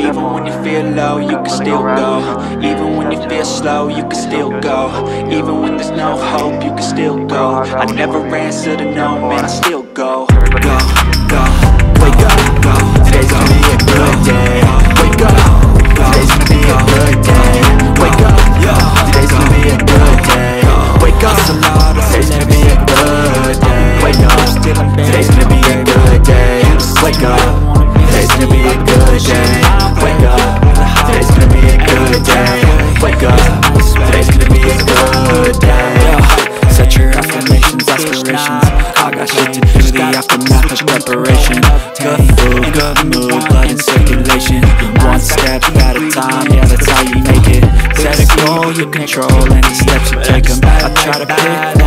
Even when you feel low, you can still go. Even when you feel slow, you can still go. Even when there's no hope, you can still go. I never answer to no, man, I still go. Go, go, wake up, go Today's gonna be a good day. Wake up, go. Today's gonna be a good day. Wake up, yo. Today's gonna be a good day. Wake up, today's gonna be a good day. Wake up, today's gonna be I got shit to do, the aftermath of preparation. Good food, good mood, blood in circulation. One step at a time, yeah that's how you make it. Set a goal you control the steps you take. 'em. I try to pick